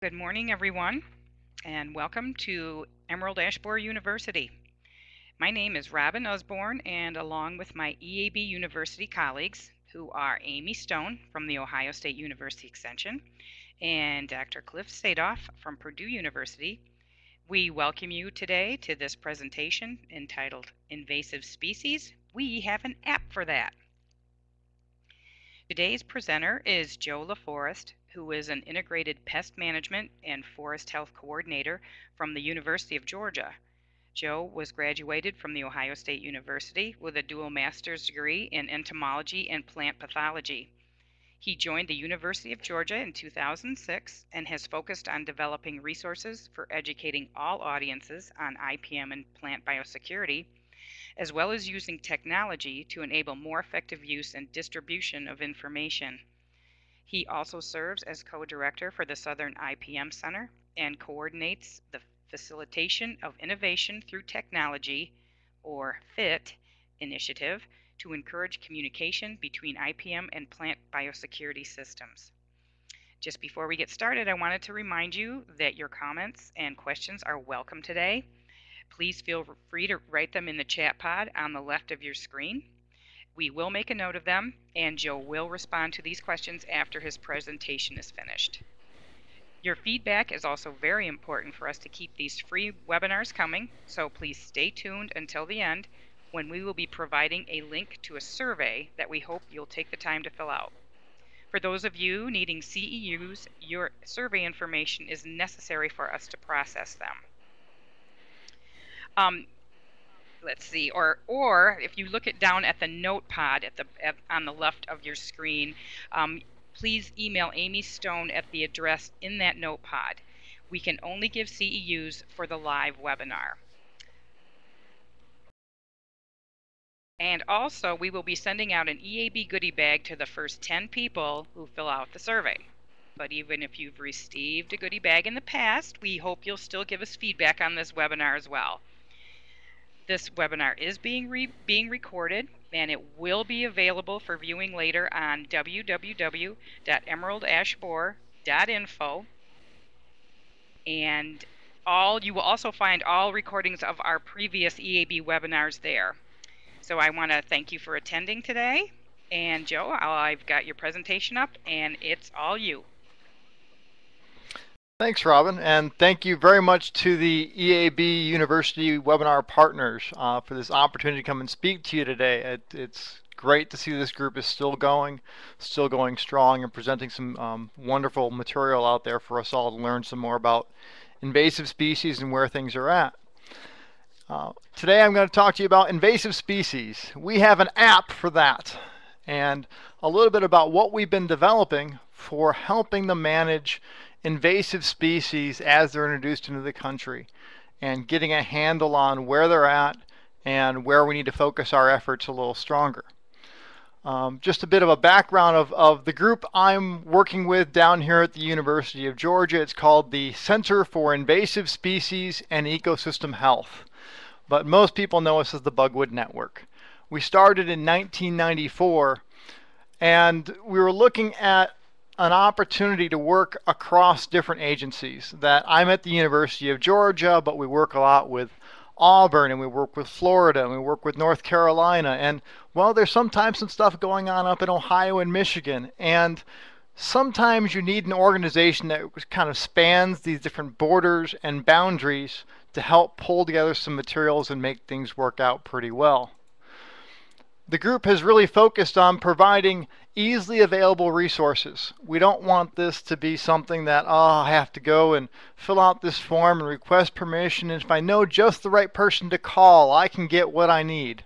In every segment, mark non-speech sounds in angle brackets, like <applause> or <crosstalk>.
Good morning, everyone, and welcome to Emerald Ash Borer University. My name is Robin Usborne, and along with my EAB University colleagues, who are Amy Stone from The Ohio State University Extension and Dr. Cliff Sadof from Purdue University, we welcome you today to this presentation entitled Invasive Species. We have an app for that. Today's presenter is Joe LaForest, who is an integrated pest management and forest health coordinator from the University of Georgia. Joe was graduated from The Ohio State University with a dual master's degree in entomology and plant pathology. He joined the University of Georgia in 2006 and has focused on developing resources for educating all audiences on IPM and plant biosecurity, as well as using technology to enable more effective use and distribution of information. He also serves as co-director for the Southern IPM Center and coordinates the facilitation of innovation through technology, or FIT, initiative to encourage communication between IPM and plant biosecurity systems. Just before we get started, I wanted to remind you that your comments and questions are welcome today. Please feel free to write them in the chat pod on the left of your screen. We will make a note of them, and Joe will respond to these questions after his presentation is finished. Your feedback is also very important for us to keep these free webinars coming, so please stay tuned until the end when we will be providing a link to a survey that we hope you'll take the time to fill out. For those of you needing CEUs, your survey information is necessary for us to process them. Um, let's see, or or if you look it down at the notepad at the at, on the left of your screen, um, please email Amy Stone at the address in that notepad. We can only give CEUs for the live webinar. And also, we will be sending out an EAB goodie bag to the first 10 people who fill out the survey. But even if you've received a goodie bag in the past, we hope you'll still give us feedback on this webinar as well. This webinar is being re being recorded and it will be available for viewing later on www.emeraldashborer.info and all you will also find all recordings of our previous EAB webinars there. So I want to thank you for attending today. And Joe, I've got your presentation up and it's all you. Thanks, Robin, and thank you very much to the EAB University webinar partners uh, for this opportunity to come and speak to you today. It, it's great to see this group is still going, still going strong, and presenting some um, wonderful material out there for us all to learn some more about invasive species and where things are at. Uh, today I'm going to talk to you about invasive species. We have an app for that, and a little bit about what we've been developing for helping them manage invasive species as they're introduced into the country and getting a handle on where they're at and where we need to focus our efforts a little stronger. Um, just a bit of a background of, of the group I'm working with down here at the University of Georgia. It's called the Center for Invasive Species and Ecosystem Health, but most people know us as the Bugwood Network. We started in 1994 and we were looking at an opportunity to work across different agencies. That I'm at the University of Georgia, but we work a lot with Auburn and we work with Florida and we work with North Carolina. And well, there's sometimes some stuff going on up in Ohio and Michigan. And sometimes you need an organization that kind of spans these different borders and boundaries to help pull together some materials and make things work out pretty well. The group has really focused on providing easily available resources. We don't want this to be something that, oh, I have to go and fill out this form and request permission. And if I know just the right person to call, I can get what I need.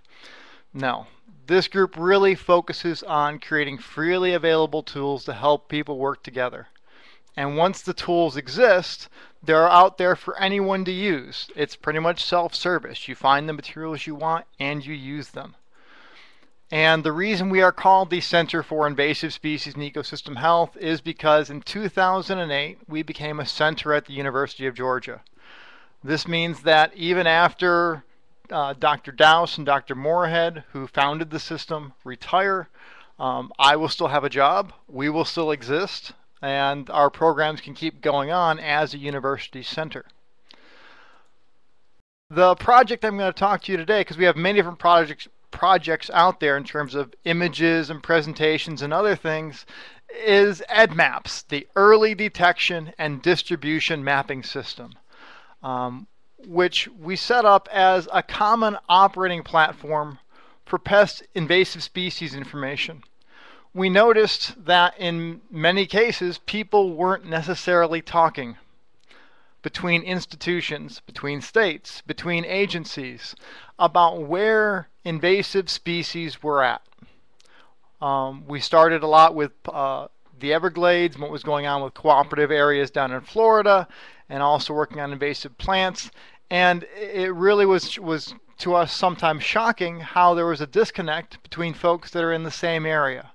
No. This group really focuses on creating freely available tools to help people work together. And once the tools exist, they're out there for anyone to use. It's pretty much self-service. You find the materials you want and you use them. And the reason we are called the Center for Invasive Species and Ecosystem Health is because in 2008 we became a center at the University of Georgia. This means that even after uh, Dr. Douce and Dr. Moorhead, who founded the system, retire, um, I will still have a job. We will still exist. and our programs can keep going on as a university center. The project I'm going to talk to you today, because we have many different projects projects out there in terms of images and presentations and other things, is EDDMapS, the Early Detection and Distribution Mapping System, um, which we set up as a common operating platform for pest invasive species information. We noticed that in many cases, people weren't necessarily talking between institutions, between states, between agencies about where invasive species were at. Um, we started a lot with uh, the Everglades, what was going on with cooperative areas down in Florida, and also working on invasive plants. And it really was was to us sometimes shocking how there was a disconnect between folks that are in the same area.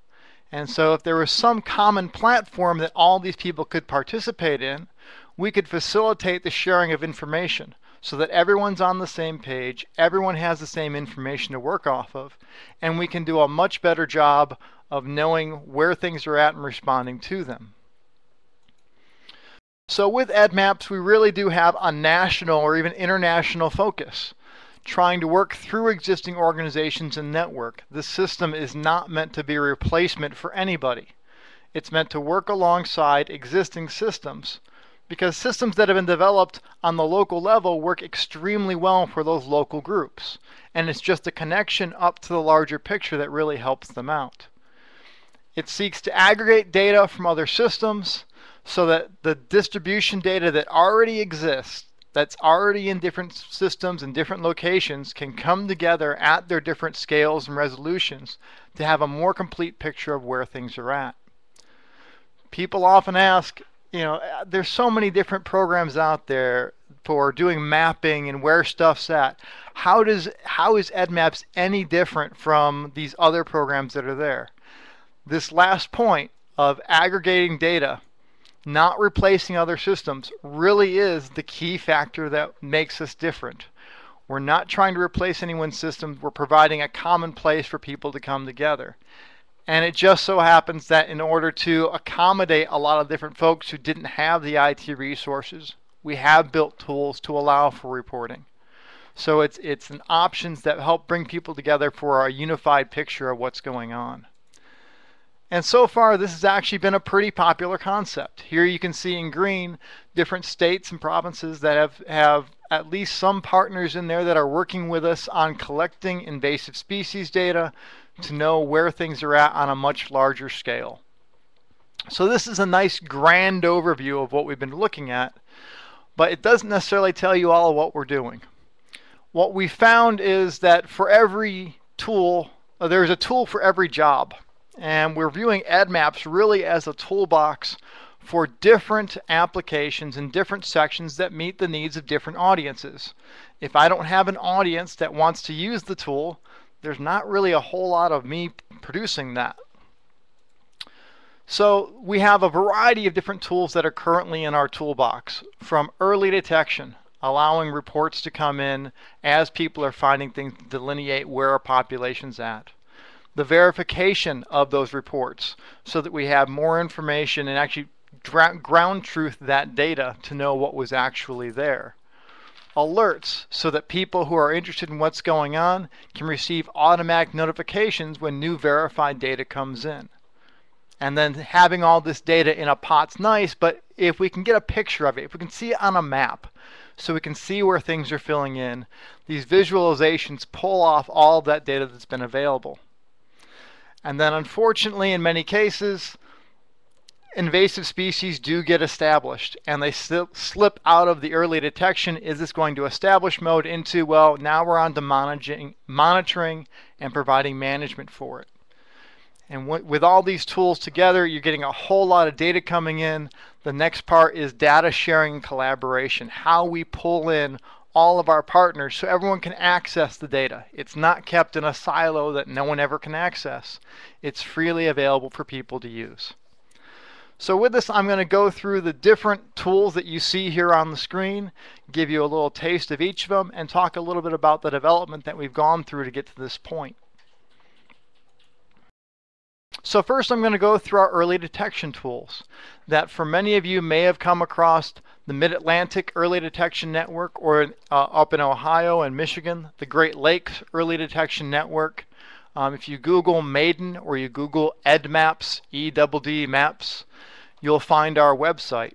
And so if there was some common platform that all these people could participate in, we could facilitate the sharing of information so that everyone's on the same page, everyone has the same information to work off of, and we can do a much better job of knowing where things are at and responding to them. So with EDDMapS, we really do have a national or even international focus, trying to work through existing organizations and network. The system is not meant to be a replacement for anybody. It's meant to work alongside existing systems because systems that have been developed on the local level work extremely well for those local groups. And it's just a connection up to the larger picture that really helps them out. It seeks to aggregate data from other systems so that the distribution data that already exists, that's already in different systems and different locations, can come together at their different scales and resolutions to have a more complete picture of where things are at. People often ask, you know, uh, there's so many different programs out there for doing mapping and where stuff's at. How does how is EDDMapS any different from these other programs that are there? This last point of aggregating data, not replacing other systems, really is the key factor that makes us different. We're not trying to replace anyone's system. We're providing a common place for people to come together. And it just so happens that in order to accommodate a lot of different folks who didn't have the IT resources, we have built tools to allow for reporting. So it's it's an options that help bring people together for a unified picture of what's going on. And so far, this has actually been a pretty popular concept. Here you can see in green different states and provinces that have, have at least some partners in there that are working with us on collecting invasive species data, to know where things are at on a much larger scale. So this is a nice grand overview of what we've been looking at, but it doesn't necessarily tell you all of what we're doing. What we found is that for every tool, uh, there's a tool for every job. And we're viewing EDDMapS really as a toolbox for different applications and different sections that meet the needs of different audiences. If I don't have an audience that wants to use the tool, there's not really a whole lot of me producing that. So we have a variety of different tools that are currently in our toolbox, from early detection, allowing reports to come in as people are finding things to delineate where a population's at. The verification of those reports so that we have more information and actually ground truth that data to know what was actually there alerts so that people who are interested in what's going on can receive automatic notifications when new verified data comes in. And then having all this data in a pot's nice, but if we can get a picture of it, if we can see it on a map, so we can see where things are filling in, these visualizations pull off all of that data that's been available. And then unfortunately, in many cases, invasive species do get established and they slip out of the early detection, is this going to establish mode into, well, now we're on to monitoring, monitoring and providing management for it. And with all these tools together, you're getting a whole lot of data coming in. The next part is data sharing and collaboration, how we pull in all of our partners so everyone can access the data. It's not kept in a silo that no one ever can access. It's freely available for people to use. So with this, I'm going to go through the different tools that you see here on the screen, give you a little taste of each of them, and talk a little bit about the development that we've gone through to get to this point. So first I'm going to go through our early detection tools that for many of you may have come across the Mid-Atlantic Early Detection Network or uh, up in Ohio and Michigan, the Great Lakes Early Detection Network. Um, if you Google Maiden or you Google EDDMapS, E-double-D maps, you'll find our website.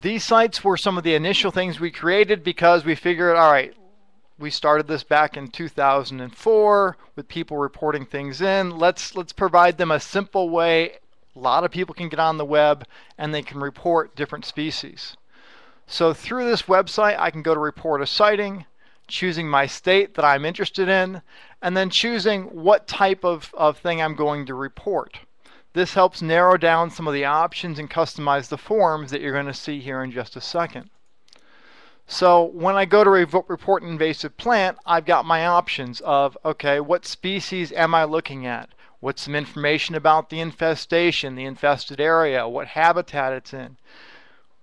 These sites were some of the initial things we created because we figured, all right, we started this back in 2004 with people reporting things in. Let's let's provide them a simple way. A lot of people can get on the web and they can report different species. So through this website, I can go to report a sighting, choosing my state that I'm interested in, and then choosing what type of, of thing I'm going to report. This helps narrow down some of the options and customize the forms that you're going to see here in just a second. So when I go to report an invasive plant, I've got my options of, okay, what species am I looking at? What's some information about the infestation, the infested area, what habitat it's in?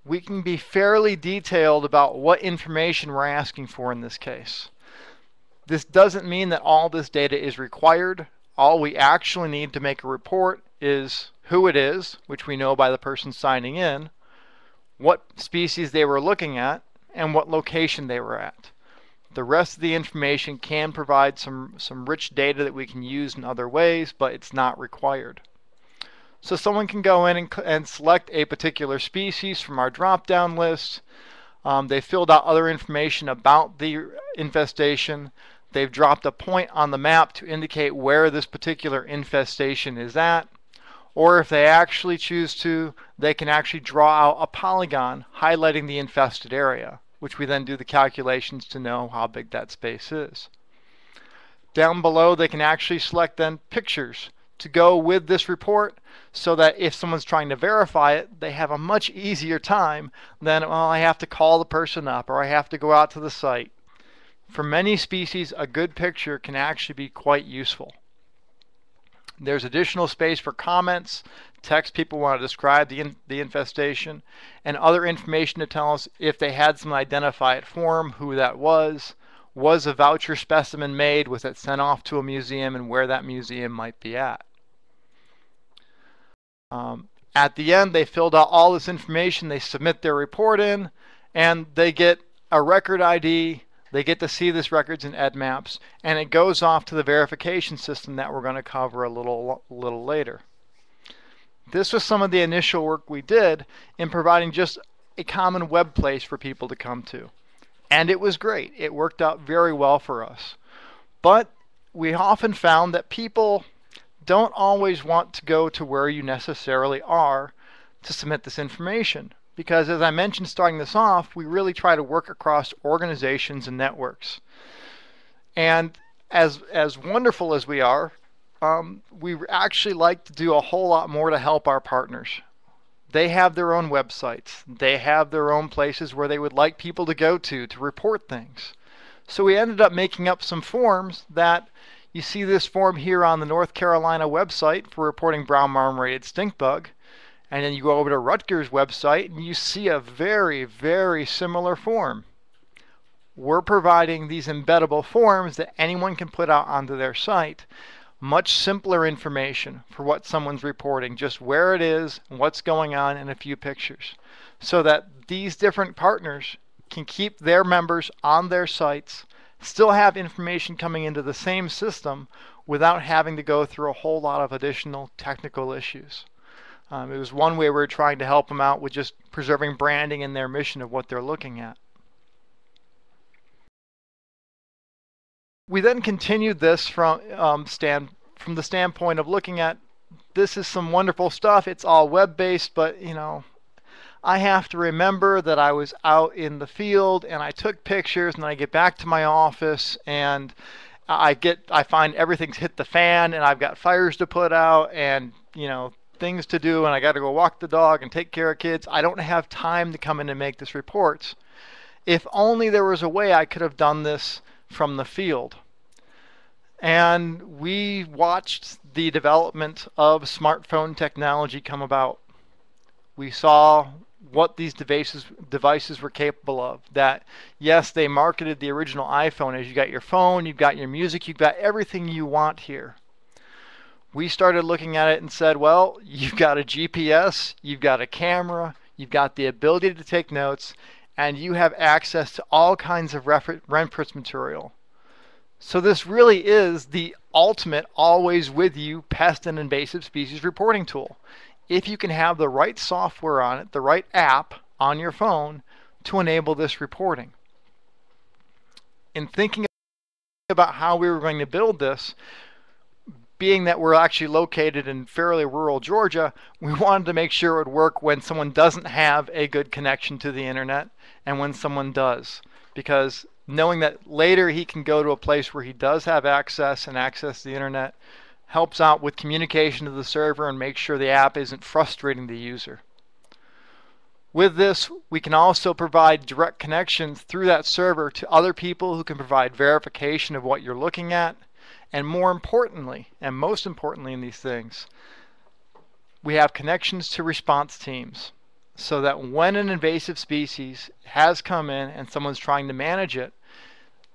We can be fairly detailed about what information we're asking for in this case. This doesn't mean that all this data is required. All we actually need to make a report is who it is, which we know by the person signing in, what species they were looking at, and what location they were at. The rest of the information can provide some, some rich data that we can use in other ways, but it's not required. So someone can go in and, and select a particular species from our drop-down list. Um, they filled out other information about the infestation. They've dropped a point on the map to indicate where this particular infestation is at. Or if they actually choose to, they can actually draw out a polygon highlighting the infested area which we then do the calculations to know how big that space is. Down below, they can actually select then pictures to go with this report so that if someone's trying to verify it, they have a much easier time than, well, I have to call the person up or I have to go out to the site. For many species, a good picture can actually be quite useful. There's additional space for comments, text people want to describe the, in, the infestation, and other information to tell us if they had some identify it form, who that was, was a voucher specimen made, was it sent off to a museum, and where that museum might be at. Um, at the end, they filled out all this information, they submit their report in, and they get a record ID, they get to see this records in EDDMapS, and it goes off to the verification system that we're going to cover a little, little later. This was some of the initial work we did in providing just a common web place for people to come to. And it was great. It worked out very well for us. But we often found that people don't always want to go to where you necessarily are to submit this information. Because as I mentioned starting this off, we really try to work across organizations and networks. And as, as wonderful as we are, um, we actually like to do a whole lot more to help our partners. They have their own websites. They have their own places where they would like people to go to to report things. So we ended up making up some forms that you see this form here on the North Carolina website for reporting brown marmorated stink bug. And then you go over to Rutgers website and you see a very, very similar form. We're providing these embeddable forms that anyone can put out onto their site much simpler information for what someone's reporting, just where it is, what's going on, and a few pictures. So that these different partners can keep their members on their sites, still have information coming into the same system without having to go through a whole lot of additional technical issues. Um, it was one way we were trying to help them out with just preserving branding and their mission of what they're looking at. We then continued this from um, stand from the standpoint of looking at this is some wonderful stuff. It's all web-based, but you know, I have to remember that I was out in the field and I took pictures, and then I get back to my office and I get I find everything's hit the fan, and I've got fires to put out, and you know things to do, and I got to go walk the dog and take care of kids. I don't have time to come in and make this reports. If only there was a way I could have done this from the field. And we watched the development of smartphone technology come about. We saw what these devices devices were capable of. That yes, they marketed the original iPhone as you got your phone, you've got your music, you've got everything you want here. we started looking at it and said, well, <laughs> you've got a GPS, you've got a camera, you've got the ability to take notes, and you have access to all kinds of reference material. So this really is the ultimate always with you pest and invasive species reporting tool. If you can have the right software on it, the right app on your phone to enable this reporting. In thinking about how we were going to build this, being that we're actually located in fairly rural Georgia, we wanted to make sure it would work when someone doesn't have a good connection to the internet and when someone does. Because knowing that later he can go to a place where he does have access and access the internet helps out with communication to the server and make sure the app isn't frustrating the user. With this, we can also provide direct connections through that server to other people who can provide verification of what you're looking at. And more importantly, and most importantly in these things, we have connections to response teams so that when an invasive species has come in and someone's trying to manage it,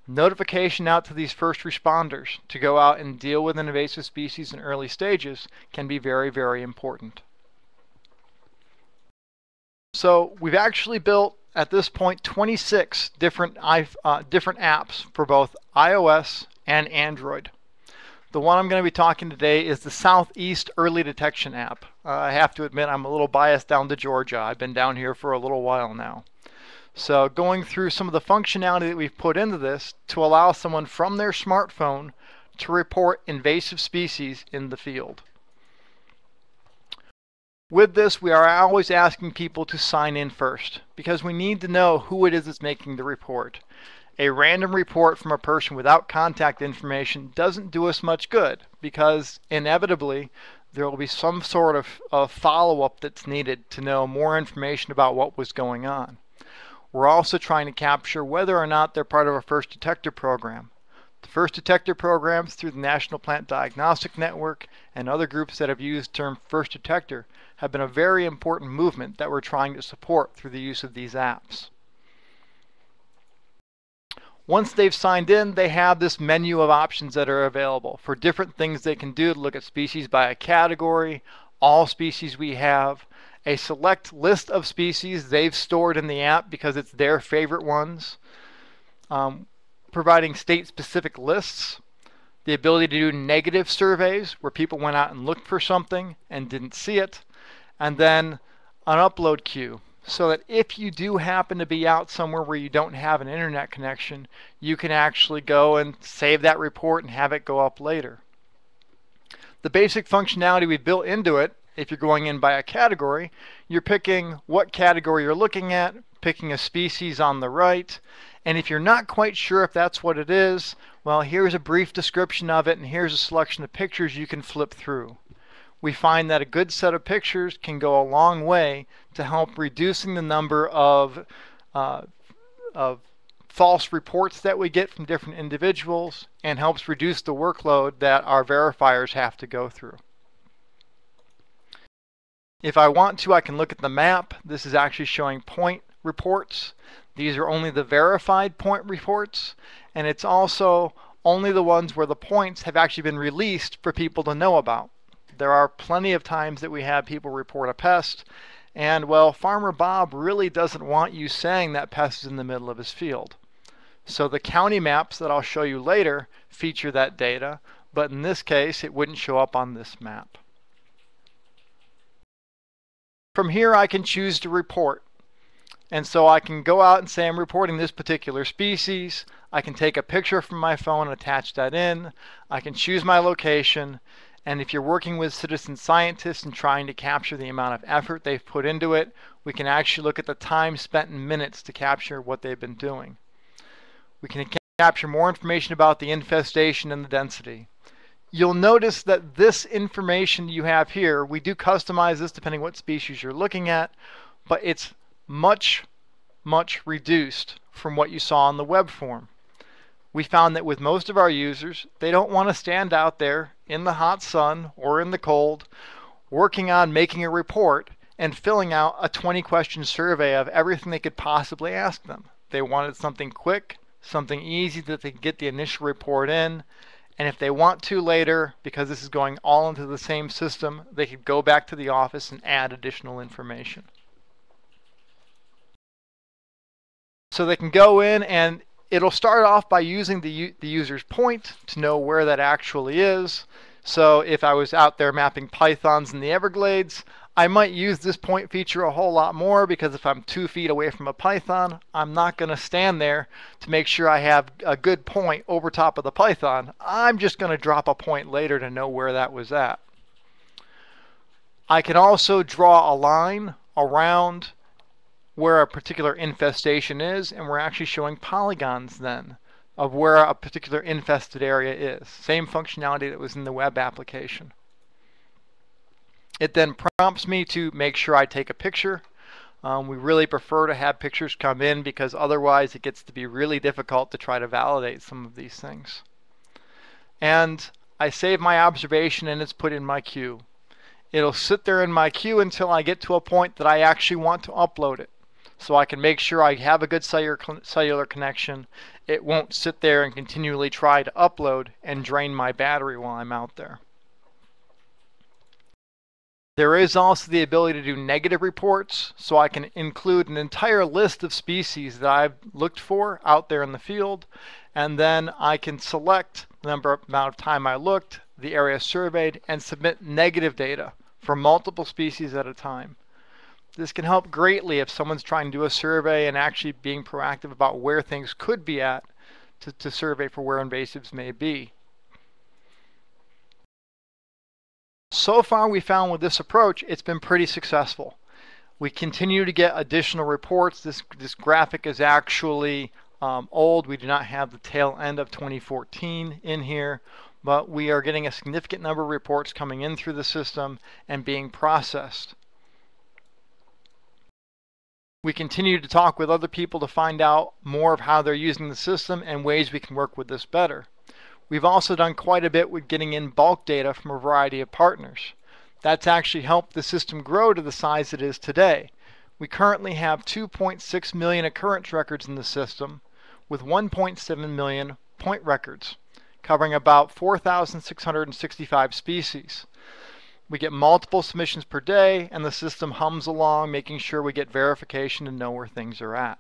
notification out to these first responders to go out and deal with an invasive species in early stages can be very, very important. So we've actually built at this point 26 different uh, different apps for both iOS and Android. The one I'm going to be talking today is the Southeast Early Detection app. Uh, I have to admit I'm a little biased down to Georgia. I've been down here for a little while now. So going through some of the functionality that we've put into this to allow someone from their smartphone to report invasive species in the field. With this, we are always asking people to sign in first because we need to know who it is that's making the report a random report from a person without contact information doesn't do us much good because inevitably there will be some sort of, of follow-up that's needed to know more information about what was going on. We're also trying to capture whether or not they're part of a first detector program. The first detector programs through the National Plant Diagnostic Network and other groups that have used the term first detector have been a very important movement that we're trying to support through the use of these apps. Once they've signed in, they have this menu of options that are available for different things they can do. To look at species by a category, all species we have, a select list of species they've stored in the app because it's their favorite ones, um, providing state-specific lists, the ability to do negative surveys where people went out and looked for something and didn't see it, and then an upload queue so that if you do happen to be out somewhere where you don't have an internet connection, you can actually go and save that report and have it go up later. The basic functionality we built into it, if you're going in by a category, you're picking what category you're looking at, picking a species on the right, and if you're not quite sure if that's what it is, well, here's a brief description of it and here's a selection of pictures you can flip through we find that a good set of pictures can go a long way to help reducing the number of, uh, of false reports that we get from different individuals and helps reduce the workload that our verifiers have to go through. If I want to, I can look at the map. This is actually showing point reports. These are only the verified point reports, and it's also only the ones where the points have actually been released for people to know about. There are plenty of times that we have people report a pest, and well, Farmer Bob really doesn't want you saying that pest is in the middle of his field. So the county maps that I'll show you later feature that data, but in this case, it wouldn't show up on this map. From here, I can choose to report. And so I can go out and say I'm reporting this particular species. I can take a picture from my phone and attach that in. I can choose my location. And if you're working with citizen scientists and trying to capture the amount of effort they've put into it, we can actually look at the time spent in minutes to capture what they've been doing. We can capture more information about the infestation and the density. You'll notice that this information you have here, we do customize this depending what species you're looking at, but it's much, much reduced from what you saw on the web form we found that with most of our users, they don't want to stand out there in the hot sun or in the cold working on making a report and filling out a 20 question survey of everything they could possibly ask them. They wanted something quick, something easy that they could get the initial report in, And if they want to later, because this is going all into the same system, they could go back to the office and add additional information. So they can go in and it'll start off by using the, the user's point to know where that actually is. So if I was out there mapping pythons in the Everglades, I might use this point feature a whole lot more because if I'm two feet away from a python, I'm not going to stand there to make sure I have a good point over top of the python. I'm just going to drop a point later to know where that was at. I can also draw a line around where a particular infestation is, and we're actually showing polygons then of where a particular infested area is. Same functionality that was in the web application. It then prompts me to make sure I take a picture. Um, we really prefer to have pictures come in because otherwise it gets to be really difficult to try to validate some of these things. And I save my observation and it's put in my queue. It'll sit there in my queue until I get to a point that I actually want to upload it. So I can make sure I have a good cellular, cellular connection. It won't sit there and continually try to upload and drain my battery while I'm out there. There is also the ability to do negative reports, so I can include an entire list of species that I've looked for out there in the field, and then I can select the number amount of time I looked, the area surveyed, and submit negative data for multiple species at a time. This can help greatly if someone's trying to do a survey and actually being proactive about where things could be at to, to survey for where invasives may be. So far we found with this approach it's been pretty successful. We continue to get additional reports. This, this graphic is actually um, old. We do not have the tail end of 2014 in here, but we are getting a significant number of reports coming in through the system and being processed. We continue to talk with other people to find out more of how they're using the system and ways we can work with this better. We've also done quite a bit with getting in bulk data from a variety of partners. That's actually helped the system grow to the size it is today. We currently have 2.6 million occurrence records in the system with 1.7 million point records, covering about 4,665 species. We get multiple submissions per day and the system hums along making sure we get verification to know where things are at.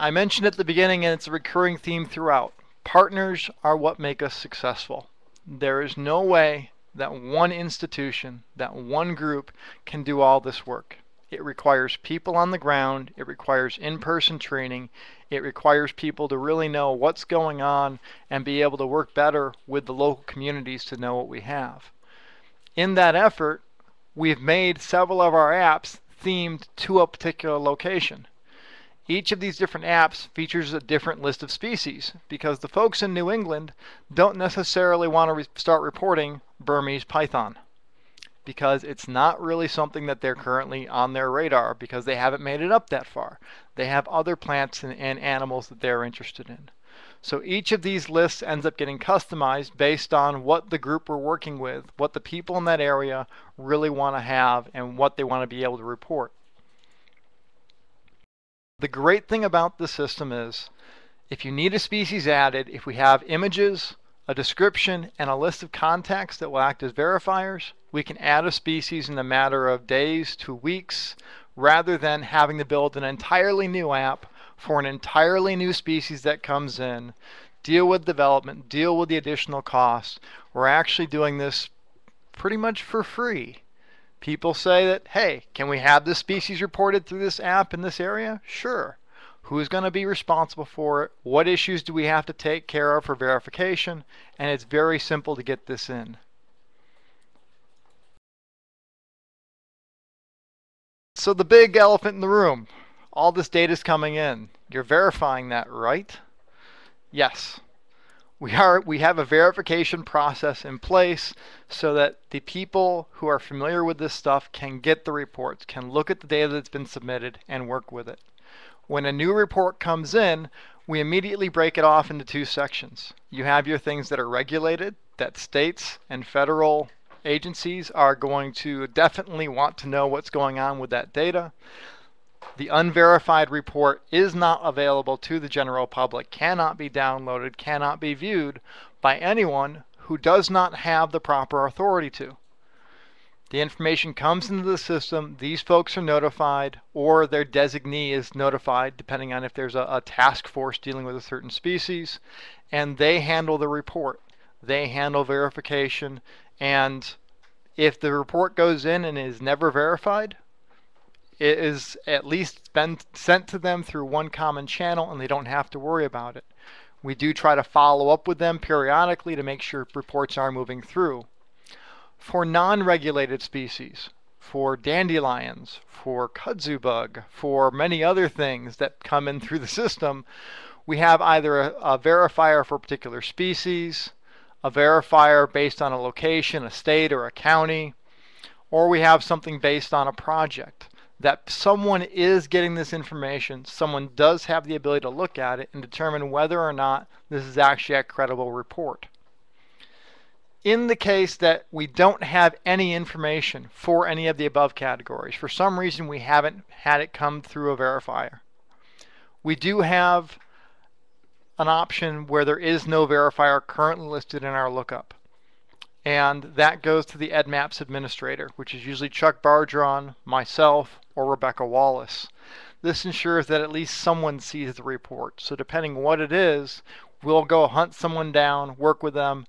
I mentioned at the beginning, and it's a recurring theme throughout. Partners are what make us successful. There is no way that one institution, that one group can do all this work. It requires people on the ground, it requires in person training, it requires people to really know what's going on and be able to work better with the local communities to know what we have. In that effort, we've made several of our apps themed to a particular location. Each of these different apps features a different list of species because the folks in New England don't necessarily want to re start reporting Burmese python because it's not really something that they're currently on their radar because they haven't made it up that far. They have other plants and, and animals that they're interested in. So each of these lists ends up getting customized based on what the group we're working with, what the people in that area really want to have, and what they want to be able to report. The great thing about the system is if you need a species added, if we have images, a description, and a list of contacts that will act as verifiers, we can add a species in a matter of days to weeks rather than having to build an entirely new app for an entirely new species that comes in, deal with development, deal with the additional costs. We're actually doing this pretty much for free. People say that, hey, can we have this species reported through this app in this area? Sure. Who's going to be responsible for it? What issues do we have to take care of for verification? And it's very simple to get this in. So the big elephant in the room, all this data is coming in. You're verifying that, right? Yes we are we have a verification process in place so that the people who are familiar with this stuff can get the reports, can look at the data that's been submitted and work with it. When a new report comes in, we immediately break it off into two sections. You have your things that are regulated, that states and federal agencies are going to definitely want to know what's going on with that data. the unverified report is not available to the general public, cannot be downloaded, cannot be viewed by anyone who does not have the proper authority to. The information comes into the system, these folks are notified, or their designee is notified, depending on if there's a, a, task force dealing with a certain species, and they handle the report. They handle verification, and if the report goes in and is never verified, it is at least been sent to them through one common channel and they don't have to worry about it. We do try to follow up with them periodically to make sure reports are moving through for non-regulated species, for dandelions, for kudzu bug, for many other things that come in through the system, we have either a, a verifier for a particular species, a verifier based on a location, a state, or a county, or we have something based on a project that someone is getting this information, someone does have the ability to look at it and determine whether or not this is actually a credible report. In the case that we don't have any information for any of the above categories, for some reason we haven't had it come through a verifier, we do have an option where there is no verifier currently listed in our lookup. And that goes to the EDDMapS administrator, which is usually Chuck Bargeron, myself, or Rebecca Wallace. This ensures that at least someone sees the report. So depending what it is, we'll go hunt someone down, work with them,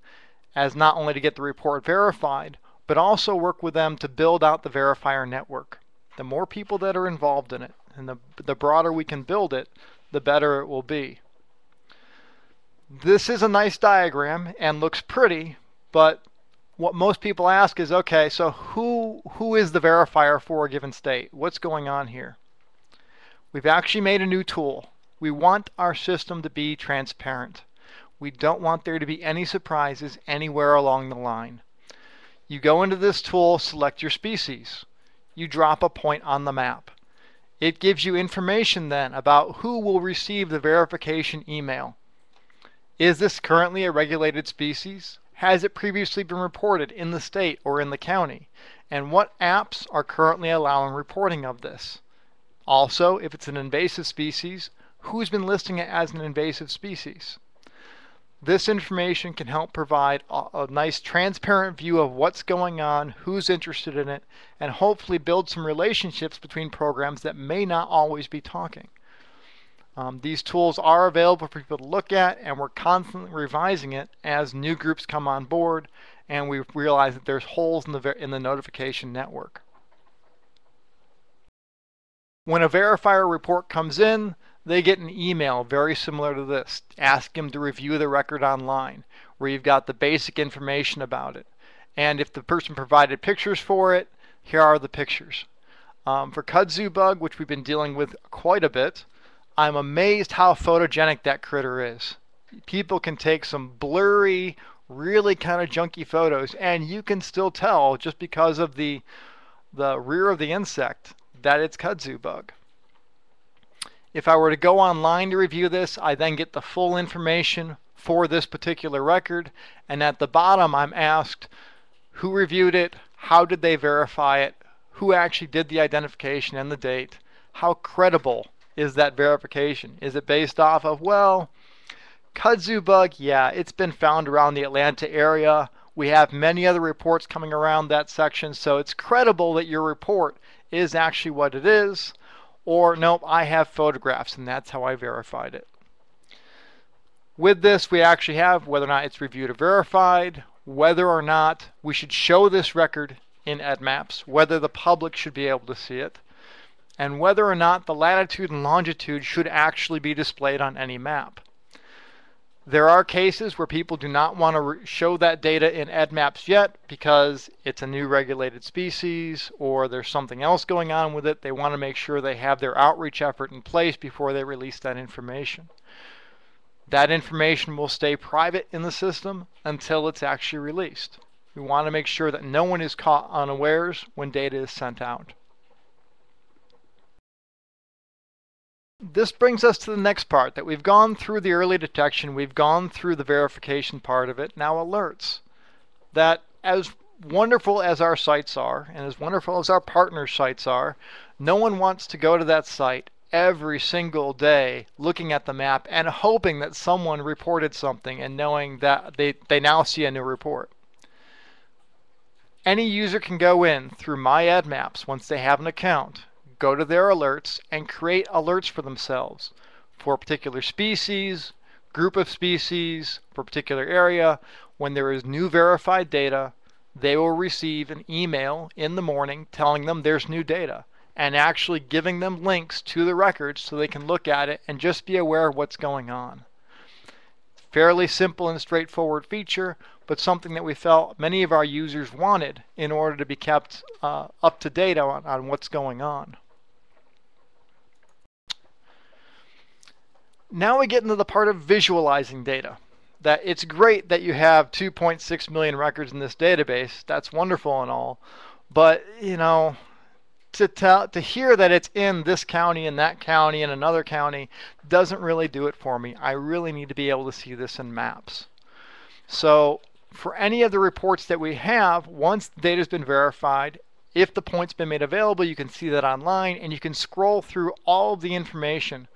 as not only to get the report verified, but also work with them to build out the verifier network. The more people that are involved in it, and the, the broader we can build it, the better it will be. This is a nice diagram and looks pretty, but what most people ask is, okay, so who, who is the verifier for a given state? What's going on here? We've actually made a new tool. We want our system to be transparent. We don't want there to be any surprises anywhere along the line. You go into this tool, select your species. You drop a point on the map. It gives you information then about who will receive the verification email. Is this currently a regulated species? Has it previously been reported in the state or in the county? And what apps are currently allowing reporting of this? Also, if it's an invasive species, who's been listing it as an invasive species? This information can help provide a, nice transparent view of what's going on, who's interested in it, and hopefully build some relationships between programs that may not always be talking. Um, these tools are available for people to look at and we're constantly revising it as new groups come on board and we realize that there's holes in the, in the notification network. When a verifier report comes in, they get an email very similar to this, ask them to review the record online, where you've got the basic information about it. And if the person provided pictures for it, here are the pictures. Um, for kudzu bug, which we've been dealing with quite a bit, I'm amazed how photogenic that critter is. People can take some blurry, really kind of junky photos, and you can still tell just because of the the rear of the insect that it's kudzu bug. If I were to go online to review this, I then get the full information for this particular record. And at the bottom, I'm asked who reviewed it, how did they verify it, who actually did the identification and the date, how credible is that verification? Is it based off of, well, kudzu bug, yeah, it's been found around the Atlanta area. We have many other reports coming around that section, so it's credible that your report is actually what it is. Or, nope, I have photographs, and that's how I verified it. With this, we actually have whether or not it's reviewed or verified, whether or not we should show this record in EDDMapS, whether the public should be able to see it, and whether or not the latitude and longitude should actually be displayed on any map. There are cases where people do not want to show that data in EDDMapS yet because it's a new regulated species or there's something else going on with it. They want to make sure they have their outreach effort in place before they release that information. That information will stay private in the system until it's actually released. We want to make sure that no one is caught unawares when data is sent out. This brings us to the next part that we've gone through the early detection, we've gone through the verification part of it, now alerts. That as wonderful as our sites are, and as wonderful as our partner sites are, no one wants to go to that site every single day looking at the map and hoping that someone reported something and knowing that they, they now see a new report. Any user can go in through My EDDMapS once they have an account, go to their alerts, and create alerts for themselves for a particular species, group of species, for a particular area. When there is new verified data, they will receive an email in the morning telling them there's new data and actually giving them links to the records so they can look at it and just be aware of what's going on. Fairly simple and straightforward feature, but something that we felt many of our users wanted in order to be kept uh, up to date on, on what's going on. Now we get into the part of visualizing data. That it's great that you have 2.6 million records in this database. That's wonderful and all. But, you know, to tell to hear that it's in this county and that county and another county doesn't really do it for me. I really need to be able to see this in maps. So for any of the reports that we have, once the data has been verified, if the point's been made available, you can see that online and you can scroll through all of the information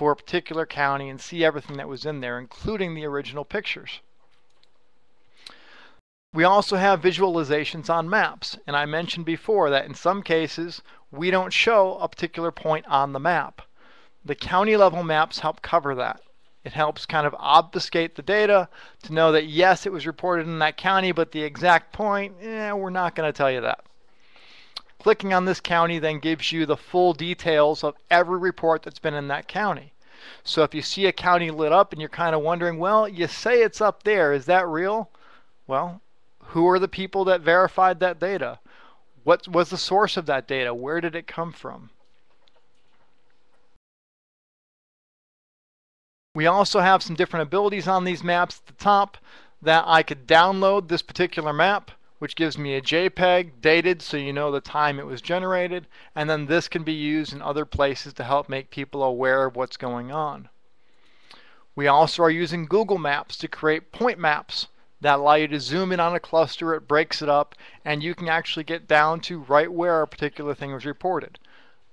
for a particular county and see everything that was in there, including the original pictures. We also have visualizations on maps, and I mentioned before that in some cases we don't show a particular point on the map. The county level maps help cover that. It helps kind of obfuscate the data to know that yes, it was reported in that county, but the exact point, eh, we're not going to tell you that. Clicking on this county then gives you the full details of every report that's been in that county. So if you see a county lit up and you're kind of wondering, well, you say it's up there, is that real? Well, who are the people that verified that data? What was the source of that data? Where did it come from? We also have some different abilities on these maps at the top that I could download this particular map which gives me a JPEG dated so you know the time it was generated and then this can be used in other places to help make people aware of what's going on. We also are using Google Maps to create point maps that allow you to zoom in on a cluster, it breaks it up, and you can actually get down to right where a particular thing was reported,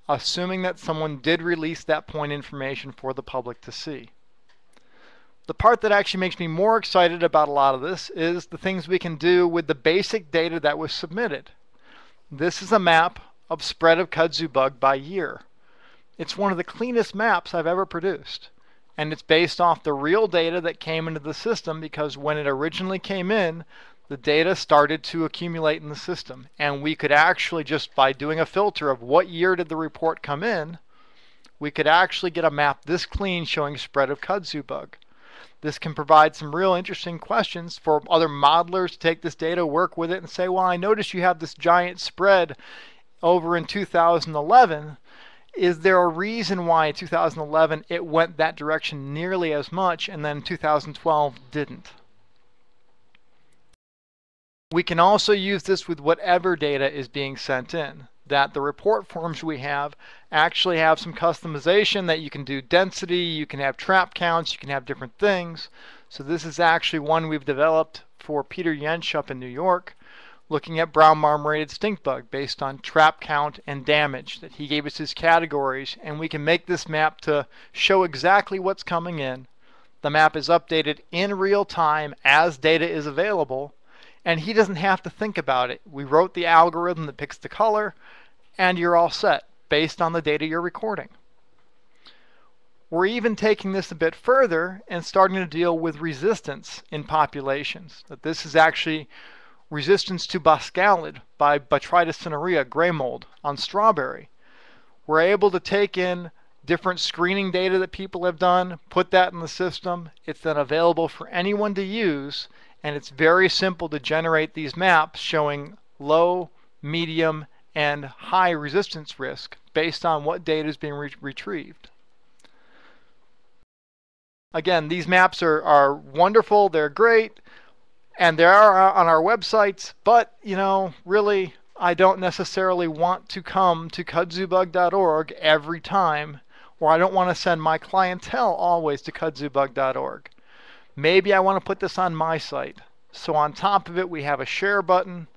assuming that someone did release that point information for the public to see. The part that actually makes me more excited about a lot of this is the things we can do with the basic data that was submitted. This is a map of spread of kudzu bug by year. It's one of the cleanest maps I've ever produced and it's based off the real data that came into the system because when it originally came in, the data started to accumulate in the system. And we could actually, just by doing a filter of what year did the report come in, we could actually get a map this clean showing spread of kudzu bug. This can provide some real interesting questions for other modelers to take this data, work with it, and say, well, I notice you have this giant spread over in 2011 is there a reason why in 2011 it went that direction nearly as much and then 2012 didn't? We can also use this with whatever data is being sent in. That the report forms we have actually have some customization that you can do density, you can have trap counts, you can have different things. So this is actually one we've developed for Peter Jentzsch up in New York looking at brown marmorated stink bug based on trap count and damage that he gave us his categories and we can make this map to show exactly what's coming in. The map is updated in real time as data is available and he doesn't have to think about it. We wrote the algorithm that picks the color and you're all set based on the data you're recording. We're even taking this a bit further and starting to deal with resistance in populations. That this is actually resistance to boscalid by Botrytis cinerea gray mold on strawberry. We're able to take in different screening data that people have done, put that in the system. It's then available for anyone to use, and it's very simple to generate these maps showing low, medium, and high resistance risk based on what data is being re retrieved. Again, these maps are, are wonderful, they're great and they are on our websites, but you know, really, I don't necessarily want to come to kudzubug.org every time, or I don't want to send my clientele always to kudzubug.org. Maybe I want to put this on my site. So on top of it, we have a share button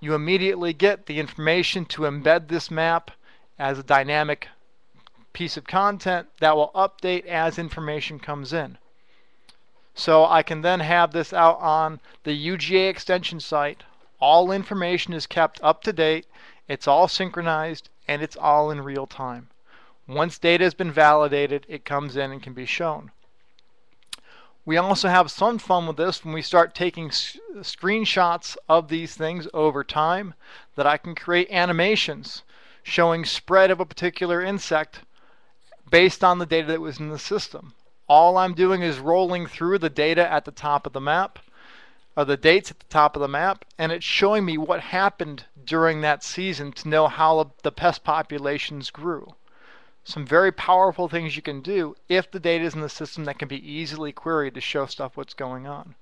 you immediately get the information to embed this map as a dynamic piece of content that will update as information comes in. So I can then have this out on the UGA extension site. All information is kept up to date, it's all synchronized, and it's all in real time. Once data has been validated, it comes in and can be shown. We also have some fun with this when we start taking screenshots of these things over time that I can create animations showing spread of a particular insect based on the data that was in the system. All I'm doing is rolling through the data at the top of the map, or the dates at the top of the map, and it's showing me what happened during that season to know how the pest populations grew. Some very powerful things you can do if the data is in the system that can be easily queried to show stuff what's going on.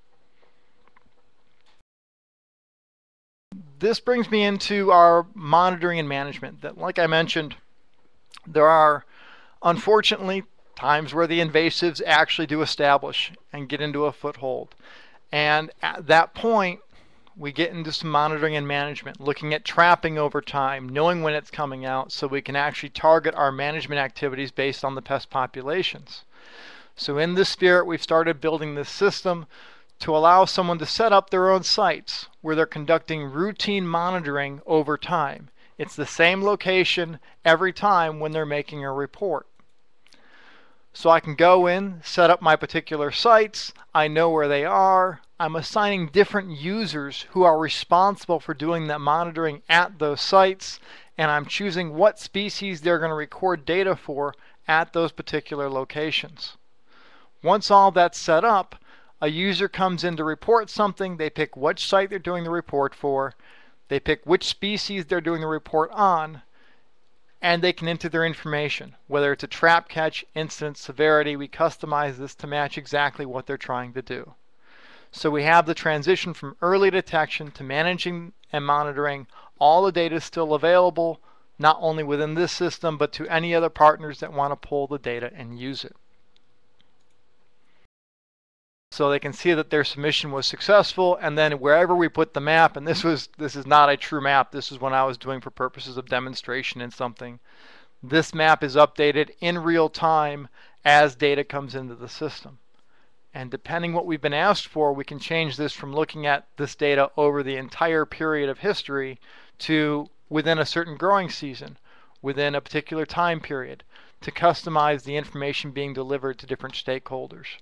This brings me into our monitoring and management. That, like I mentioned, there are unfortunately times where the invasives actually do establish and get into a foothold. And at that point, we get into some monitoring and management, looking at trapping over time, knowing when it's coming out so we can actually target our management activities based on the pest populations. So in this spirit, we've started building this system to allow someone to set up their own sites where they're conducting routine monitoring over time. It's the same location every time when they're making a report. So I can go in, set up my particular sites, I know where they are, I'm assigning different users who are responsible for doing that monitoring at those sites, and I'm choosing what species they're going to record data for at those particular locations. Once all that's set up, a user comes in to report something, they pick which site they're doing the report for, they pick which species they're doing the report on, and they can enter their information. Whether it's a trap catch, incident, severity, we customize this to match exactly what they're trying to do. So we have the transition from early detection to managing and monitoring. All the data is still available, not only within this system, but to any other partners that want to pull the data and use it. So they can see that their submission was successful, and then wherever we put the map, and this was this is not a true map, this is what I was doing for purposes of demonstration and something. This map is updated in real time as data comes into the system. And depending what we've been asked for, we can change this from looking at this data over the entire period of history to within a certain growing season, within a particular time period, to customize the information being delivered to different stakeholders.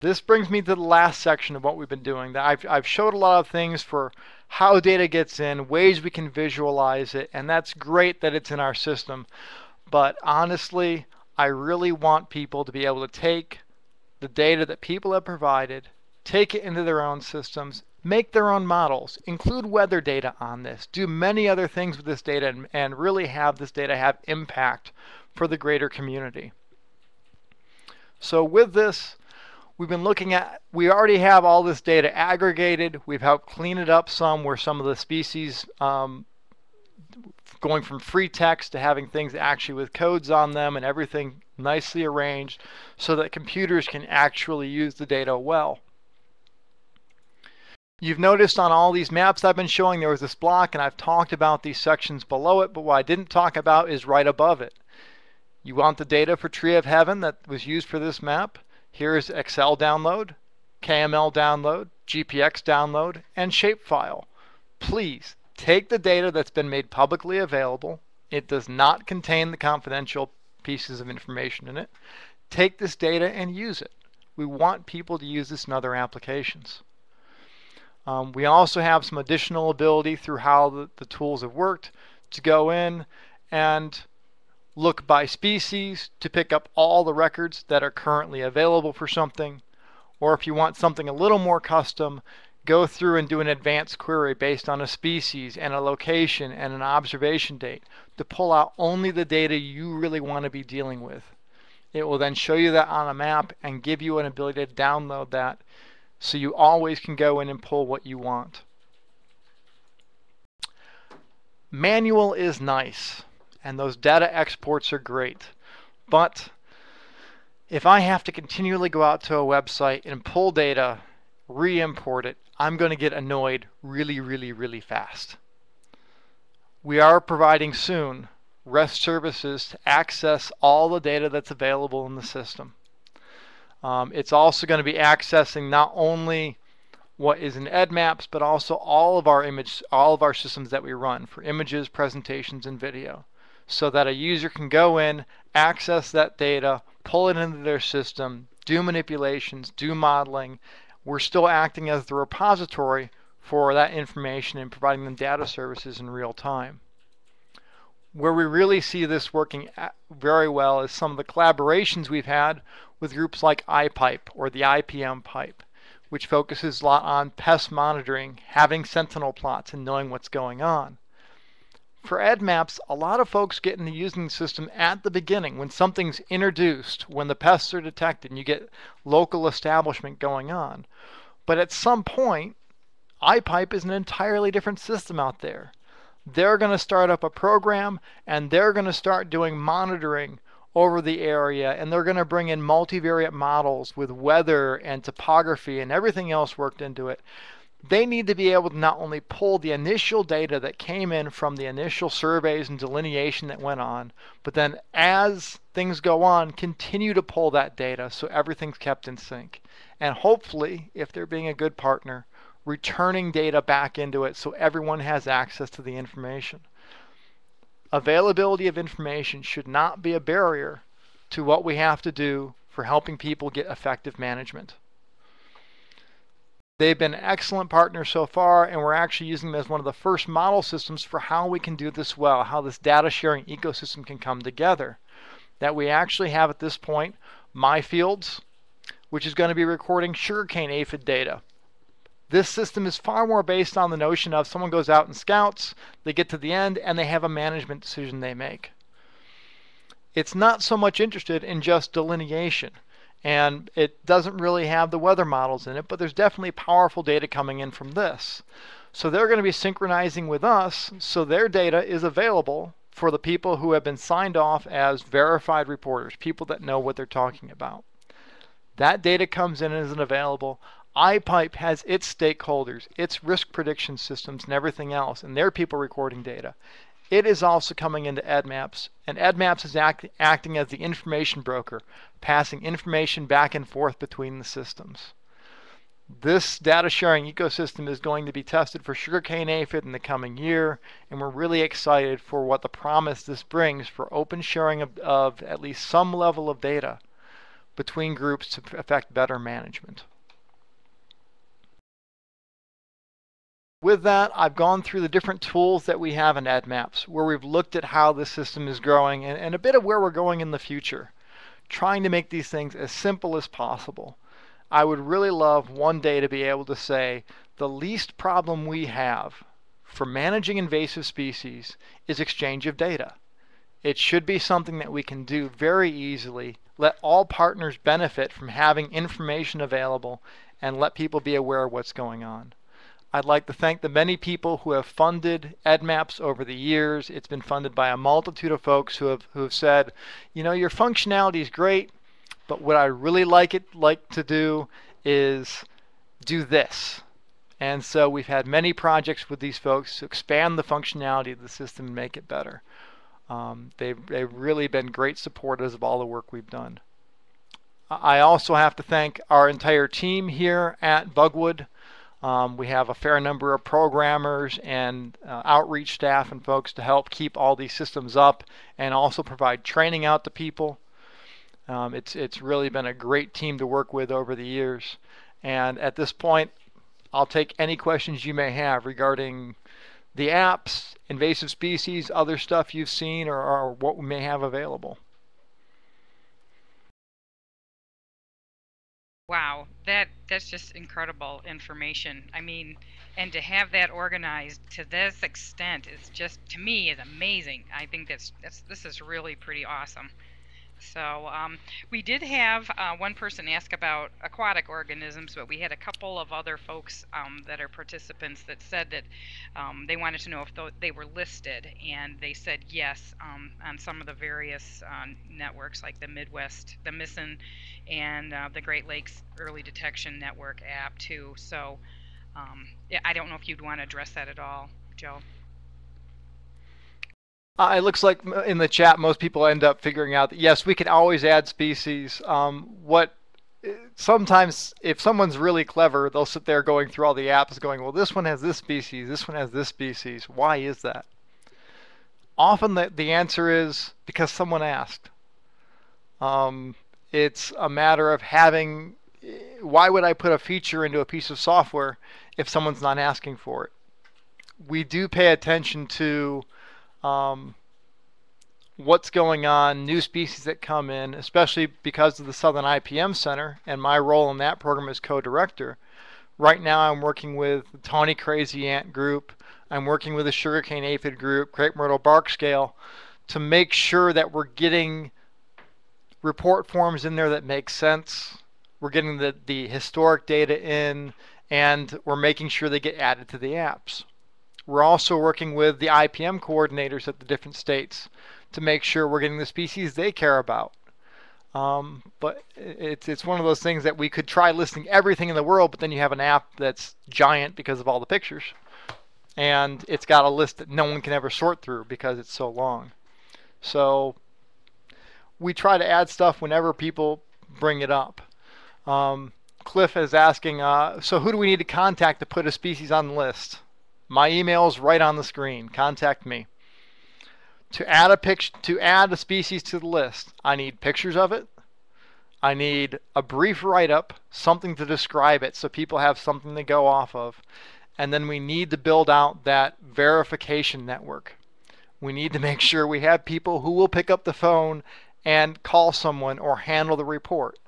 This brings me to the last section of what we've been doing. I've, I've showed a lot of things for how data gets in, ways we can visualize it, and that's great that it's in our system. But honestly, I really want people to be able to take the data that people have provided, take it into their own systems, make their own models, include weather data on this, do many other things with this data, and, and really have this data have impact for the greater community. So with this, we've been looking at, we already have all this data aggregated. We've helped clean it up some where some of the species, um, going from free text to having things actually with codes on them and everything nicely arranged so that computers can actually use the data well. You've noticed on all these maps I've been showing there was this block and I've talked about these sections below it, but what I didn't talk about is right above it. You want the data for Tree of Heaven that was used for this map. Here's Excel download, KML download, GPX download, and shapefile. Please take the data that's been made publicly available. It does not contain the confidential pieces of information in it. Take this data and use it. We want people to use this in other applications. Um, we also have some additional ability through how the, the tools have worked to go in and look by species to pick up all the records that are currently available for something. Or if you want something a little more custom, go through and do an advanced query based on a species and a location and an observation date to pull out only the data you really want to be dealing with. It will then show you that on a map and give you an ability to download that so you always can go in and pull what you want. Manual is nice and those data exports are great. But if I have to continually go out to a website and pull data re-import it, I'm going to get annoyed really, really, really fast. We are providing soon REST services to access all the data that's available in the system. Um, it's also going to be accessing not only what is in EDDMapS, but also all of our image, all of our systems that we run for images, presentations, and video, so that a user can go in, access that data, pull it into their system, do manipulations, do modeling. We're still acting as the repository for that information and providing them data services in real time. Where we really see this working very well is some of the collaborations we've had with groups like iPipe or the IPM pipe, which focuses a lot on pest monitoring, having sentinel plots, and knowing what's going on. For EDDMapS, a lot of folks get using the system at the beginning when something's introduced, when the pests are detected, and you get local establishment going on. But at some point, iPipe is an entirely different system out there. They're going to start up a program and they're going to start doing monitoring over the area and they're going to bring in multivariate models with weather and topography and everything else worked into it. They need to be able to not only pull the initial data that came in from the initial surveys and delineation that went on, but then as things go on, continue to pull that data so everything's kept in sync. And hopefully, if they're being a good partner, returning data back into it so everyone has access to the information. Availability of information should not be a barrier to what we have to do for helping people get effective management. They've been excellent partners so far, and we're actually using them as one of the first model systems for how we can do this well, how this data sharing ecosystem can come together. That we actually have at this point my fields, which is going to be recording sugarcane aphid data. This system is far more based on the notion of someone goes out and scouts, they get to the end, and they have a management decision they make. It's not so much interested in just delineation, and it doesn't really have the weather models in it, but there's definitely powerful data coming in from this. So they're going to be synchronizing with us, so their data is available for the people who have been signed off as verified reporters, people that know what they're talking about. That data comes in and is available iPipe has its stakeholders, its risk prediction systems, and everything else, and their people recording data. It is also coming into EDDMapS, and EDDMapS is act, acting as the information broker, passing information back and forth between the systems. This data sharing ecosystem is going to be tested for sugarcane aphid in the coming year, and we're really excited for what the promise this brings for open sharing of, of at least some level of data between groups to affect better management. With that, I've gone through the different tools that we have in EDDMapS, where we've looked at how the system is growing and, and a bit of where we're going in the future, trying to make these things as simple as possible. I would really love one day to be able to say the least problem we have for managing invasive species is exchange of data. It should be something that we can do very easily, let all partners benefit from having information available, and let people be aware of what's going on. I'd like to thank the many people who have funded EDDMapS over the years. It's been funded by a multitude of folks who have who have said, you know, your functionality is great, but what I really like it like to do is do this. And so we've had many projects with these folks to expand the functionality of the system and make it better. Um, they've, they've really been great supporters of all the work we've done. I also have to thank our entire team here at Bugwood. Um, we have a fair number of programmers and uh, outreach staff and folks to help keep all these systems up and also provide training out to people. Um, it's, it's really been a great team to work with over the years. And at this point, I'll take any questions you may have regarding the apps, invasive species, other stuff you've seen, or, or what we may have available. Wow, that that's just incredible information. I mean, and to have that organized to this extent is just to me is amazing. I think that's that's this is really pretty awesome. So um, we did have uh, one person ask about aquatic organisms, but we had a couple of other folks um, that are participants that said that um, they wanted to know if th- they were listed, and they said yes um, on some of the various uh, networks like the Midwest, the MISIN, and uh, the Great Lakes Early Detection Network app too. So um, yeah, I don't know if you'd want to address that at all, Joe. Uh, it looks like in the chat, most people end up figuring out that yes, we can always add species. Um, what eh, sometimes, if someone's really clever, they'll sit there going through all the apps, going, "Well, this one has this species, this one has this species. Why is that?" Often, the the answer is because someone asked. Um, it's a matter of having. Eh, why would I put a feature into a piece of software if someone's not asking for it? We do pay attention to um, what's going on, new species that come in, especially because of the Southern IPM Center and my role in that program as co-director. Right now I'm working with the Tawny Crazy Ant group. I'm working with the Sugarcane Aphid group, Crepe Myrtle Bark Scale, to make sure that we're getting report forms in there that make sense. We're getting the, the historic data in, and we're making sure they get added to the apps. We're also working with the IPM coordinators at the different states to make sure we're getting the species they care about. Um, but it's it's one of those things that we could try listing everything in the world, but then you have an app that's giant because of all the pictures, and it's got a list that no one can ever sort through because it's so long. So we try to add stuff whenever people bring it up. Um, Cliff is asking, uh, so who do we need to contact to put a species on the list? My email's right on the screen. Contact me. To add a picture to add a species to the list, I need pictures of it. I need a brief write-up, something to describe it so people have something to go off of. And then we need to build out that verification network. We need to <laughs> make sure we have people who will pick up the phone and call someone or handle the report.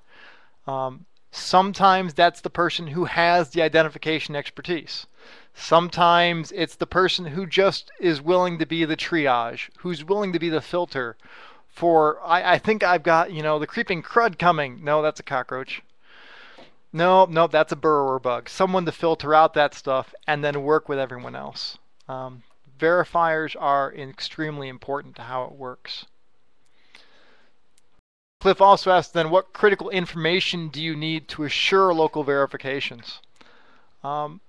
Um, sometimes that's the person who has the identification expertise. Sometimes it's the person who just is willing to be the triage, who's willing to be the filter for, I, I think I've got, you know, the creeping crud coming. No, that's a cockroach. No, no, that's a burrower bug. Someone to filter out that stuff and then work with everyone else. Um, verifiers are extremely important to how it works. Cliff also asked then, what critical information do you need to assure local verifications? Um,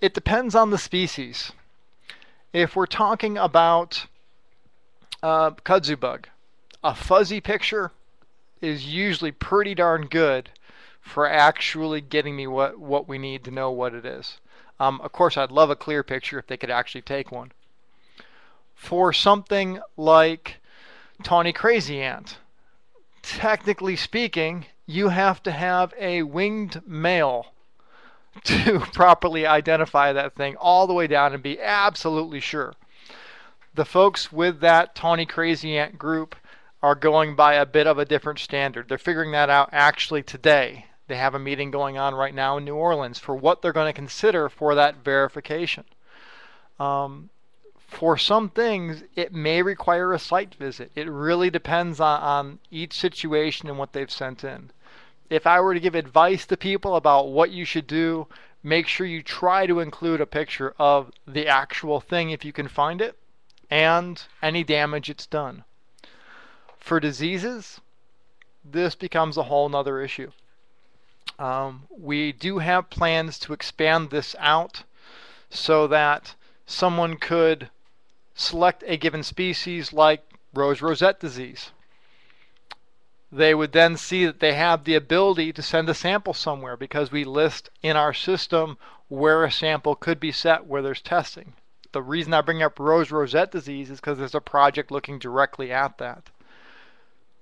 it depends on the species. If we're talking about uh, kudzu bug, a fuzzy picture is usually pretty darn good for actually getting me what, what we need to know what it is. Um, of course, I'd love a clear picture if they could actually take one. For something like Tawny Crazy Ant, technically speaking, you have to have a winged male <laughs> to properly identify that thing all the way down and be absolutely sure. The folks with that Tawny Crazy Ant group are going by a bit of a different standard. They're figuring that out actually today. They have a meeting going on right now in New Orleans for what they're going to consider for that verification. Um, for some things, it may require a site visit. It really depends on, on each situation and what they've sent in if I were to give advice to people about what you should do, make sure you try to include a picture of the actual thing if you can find it and any damage it's done. For diseases, this becomes a whole nother issue. Um, we do have plans to expand this out so that someone could select a given species like rose rosette disease they would then see that they have the ability to send a sample somewhere because we list in our system where a sample could be set where there's testing. The reason I bring up rose rosette disease is because there's a project looking directly at that.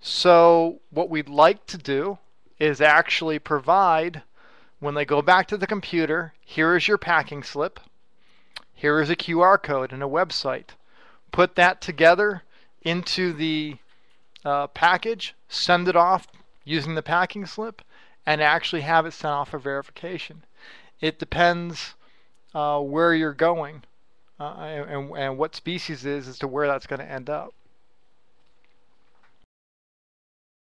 So what we'd like to do is actually provide, when they go back to the computer, here is your packing slip, here is a QR code and a website. Put that together into the uh, package, send it off using the packing slip, and actually have it sent off for verification. It depends uh, where you're going uh, and, and what species is as to where that's going to end up.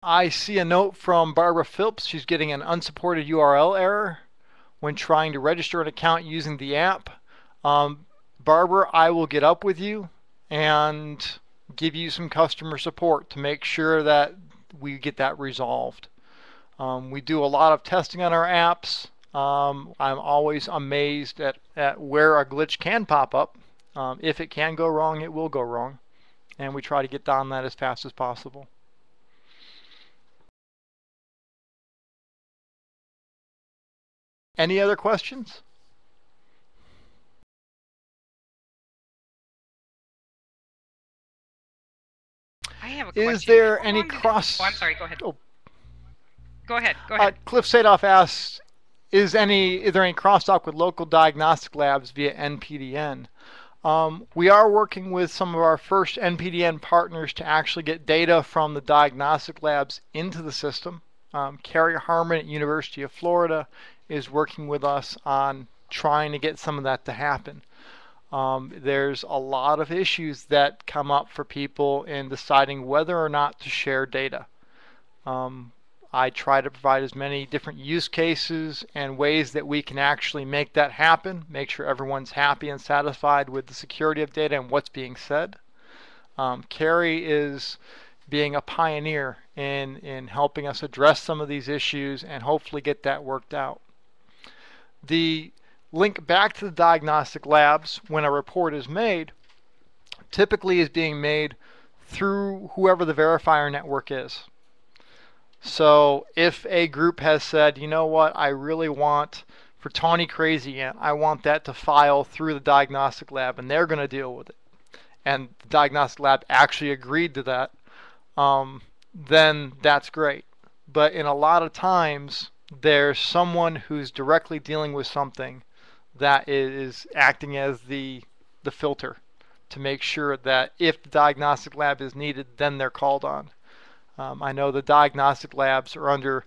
I see a note from Barbara Phillips. She's getting an unsupported URL error when trying to register an account using the app. Um, Barbara, I will get up with you and give you some customer support to make sure that we get that resolved. Um, we do a lot of testing on our apps. Um, I'm always amazed at, at where a glitch can pop up. Um, if it can go wrong, it will go wrong. And we try to get down that as fast as possible. Any other questions? I have a question. Is there How any did it- cross? Oh, I'm sorry. Go ahead. Oh. Go ahead. Go Uh. Cliff Sadof asks, is any is there any crosstalk with local diagnostic labs via NPDN? Um, we are working with some of our first NPDN partners to actually get data from the diagnostic labs into the system. Um, Carrie Harmon at University of Florida is working with us on trying to get some of that to happen. Um, there's a lot of issues that come up for people in deciding whether or not to share data. Um, I try to provide as many different use cases and ways that we can actually make that happen, make sure everyone's happy and satisfied with the security of data and what's being said. Um, Carrie is being a pioneer in, in helping us address some of these issues and hopefully get that worked out. The link back to the diagnostic labs when a report is made typically is being made through whoever the verifier network is. So if a group has said, you know what, I really want for Tawny Crazy Ant, I want that to file through the diagnostic lab and they're going to deal with it. And the diagnostic lab actually agreed to that, um, then that's great. But in a lot of times, there's someone who's directly dealing with something that is acting as the the filter to make sure that if the diagnostic lab is needed, then they're called on. Um, I know the diagnostic labs are under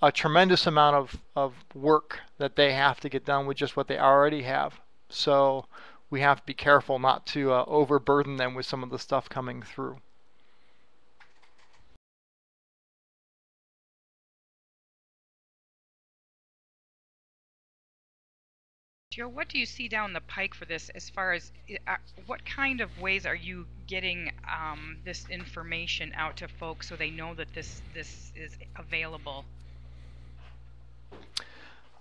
a tremendous amount of, of work that they have to get done with just what they already have. So we have to be careful not to uh, overburden them with some of the stuff coming through. Joe, what do you see down the pike for this as far as uh, what kind of ways are you getting um, this information out to folks so they know that this this is available?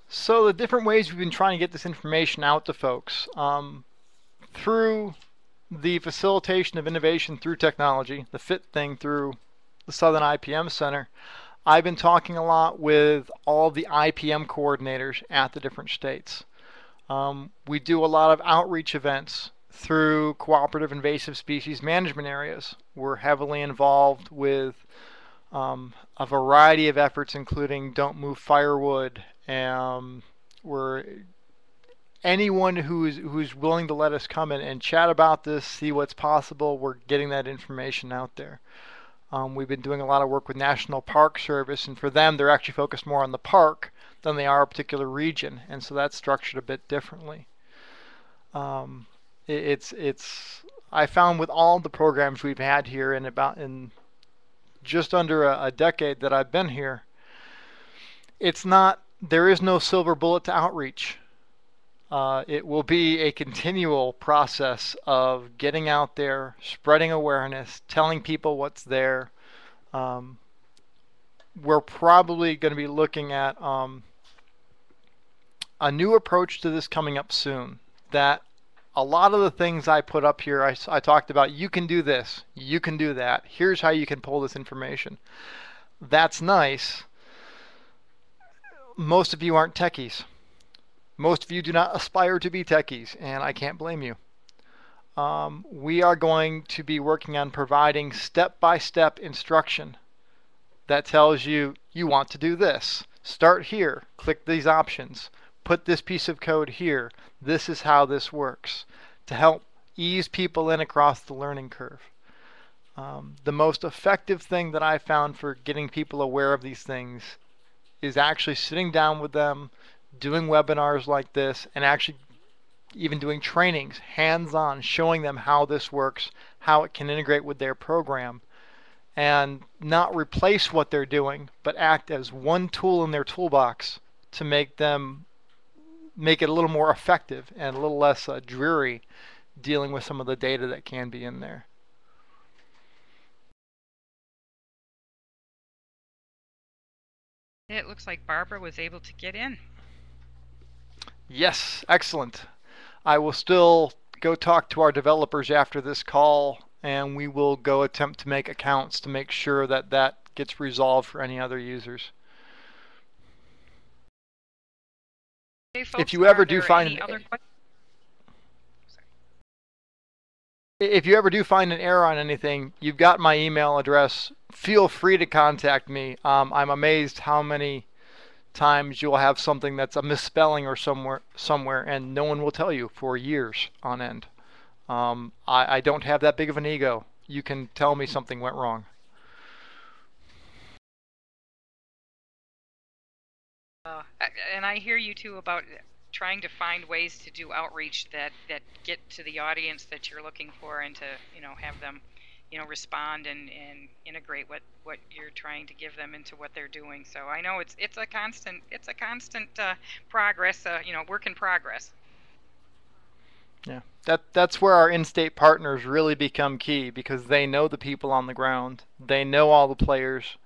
So the different ways we've been trying to get this information out to folks um, through the facilitation of innovation through technology, the FIT thing through the Southern IPM Center. I've been talking a lot with all the IPM coordinators at the different states. Um, we do a lot of outreach events through cooperative invasive species management areas. We're heavily involved with um, a variety of efforts, including Don't Move Firewood. Um, we're anyone who's who's willing to let us come in and chat about this, see what's possible. We're getting that information out there. Um, we've been doing a lot of work with National Park Service, and for them, they're actually focused more on the park than they are a particular region, and so that's structured a bit differently. Um, it, it's it's I found with all the programs we've had here in about in just under a, a decade that I've been here, it's not there is no silver bullet to outreach. Uh, it will be a continual process of getting out there, spreading awareness, telling people what's there. Um, we're probably going to be looking at um, a new approach to this coming up soon. That a lot of the things I put up here, I, I talked about you can do this, you can do that, here's how you can pull this information. That's nice. Most of you aren't techies. Most of you do not aspire to be techies, and I can't blame you. Um, we are going to be working on providing step-by-step -step instruction that tells you you want to do this. Start here, click these options, put this piece of code here. This is how this works to help ease people in across the learning curve. Um, the most effective thing that I found for getting people aware of these things is actually sitting down with them, doing webinars like this, and actually even doing trainings hands-on, showing them how this works, how it can integrate with their program. and not replace what they're doing, but act as one tool in their toolbox to make them make it a little more effective and a little less uh, dreary dealing with some of the data that can be in there. It looks like Barbara was able to get in. Yes, excellent. I will still go talk to our developers after this call and we will go attempt to make accounts to make sure that that gets resolved for any other users. Okay, folks, if you ever do find an, if you ever do find an error on anything, you've got my email address. Feel free to contact me. Um, I'm amazed how many times you'll have something that's a misspelling or somewhere somewhere, and no one will tell you for years on end. Um, I, I don't have that big of an ego. You can tell me something went wrong. Uh, and I hear you too about trying to find ways to do outreach that that get to the audience that you're looking for, and to you know have them, you know, respond and and integrate what what you're trying to give them into what they're doing. So I know it's it's a constant it's a constant uh, progress, uh, you know, work in progress. Yeah, that that's where our in-state partners really become key because they know the people on the ground, they know all the players,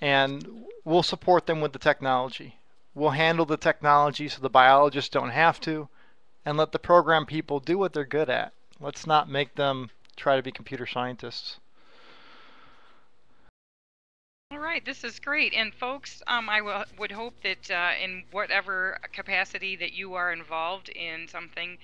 and we'll support them with the technology. We'll handle the technology so the biologists don't have to, and let the program people do what they're good at. Let's not make them try to be computer scientists. All right, this is great. And folks, um, I would hope that uh, in whatever capacity that you are involved in something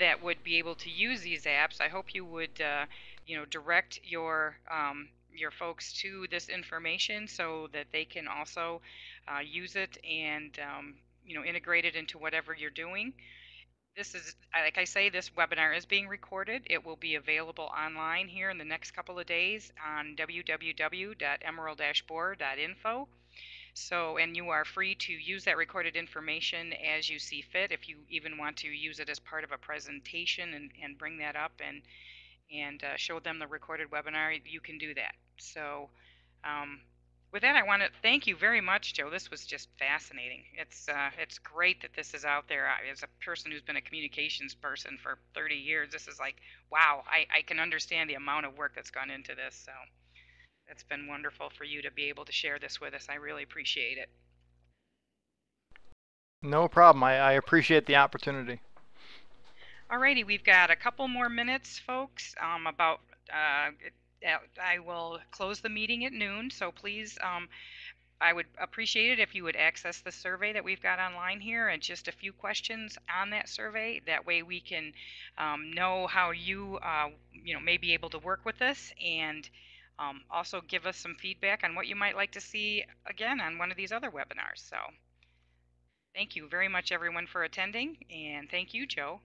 that would be able to use these apps, I hope you would, uh, you know, direct your um, your folks to this information so that they can also uh, use it and um, you know integrate it into whatever you're doing. This is, like I say, this webinar is being recorded. It will be available online here in the next couple of days on www.emerald-bohr.info. So, and you are free to use that recorded information as you see fit. If you even want to use it as part of a presentation and, and bring that up and and uh, show them the recorded webinar, you can do that. So, um, with that, I want to thank you very much, Joe. This was just fascinating. It's uh, it's great that this is out there. I, as a person who's been a communications person for 30 years, this is like, wow, I, I can understand the amount of work that's gone into this. So it's been wonderful for you to be able to share this with us. I really appreciate it. No problem. I, I appreciate the opportunity. Alrighty, we've got a couple more minutes, folks. Um, about uh, I will close the meeting at noon, so please, um, I would appreciate it if you would access the survey that we've got online here and just a few questions on that survey. That way we can um, know how you, uh, you know, may be able to work with us and um, also give us some feedback on what you might like to see again on one of these other webinars. So thank you very much, everyone, for attending, and thank you, Joe.